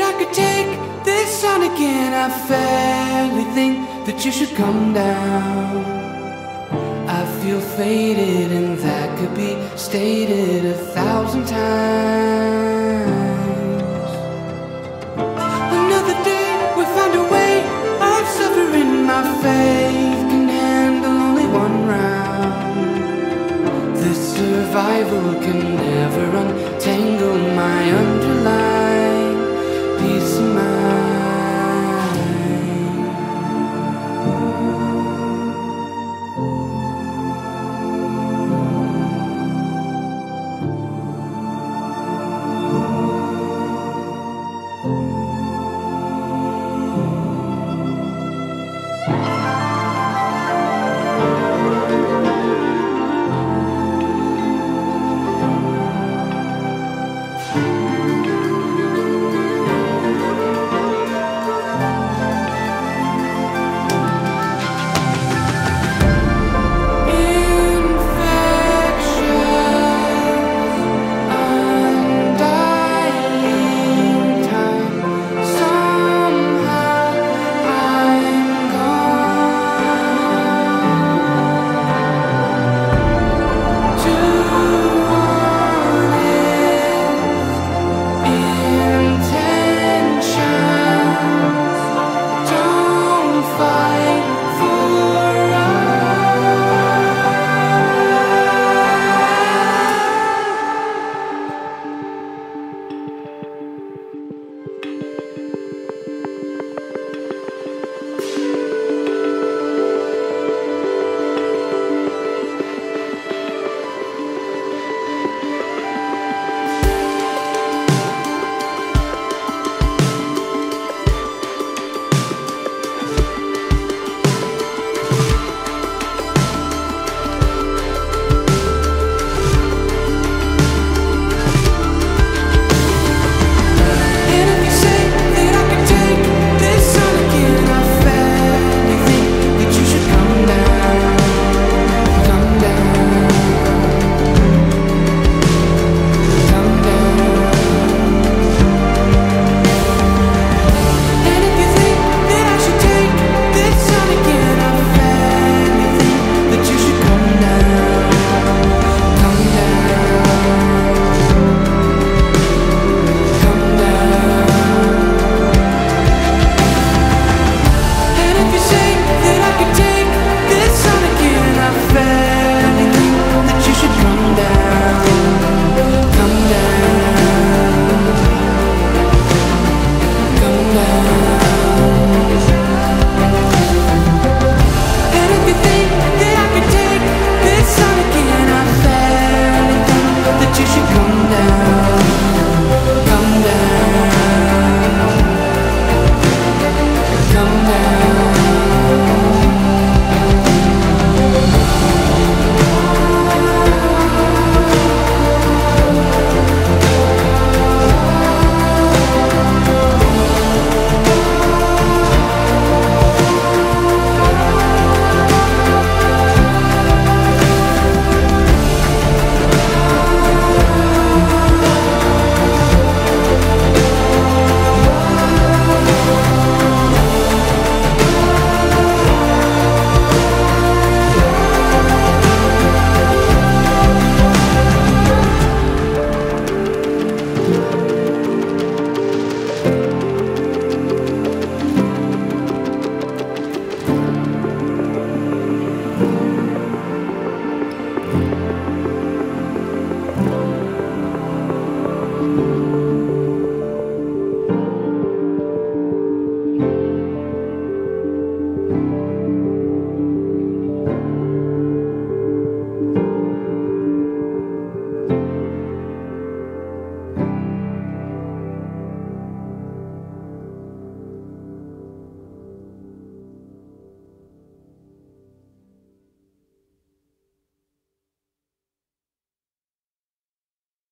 I could take this on again, I fairly think that you should come down. I feel faded, and that could be stated a thousand times.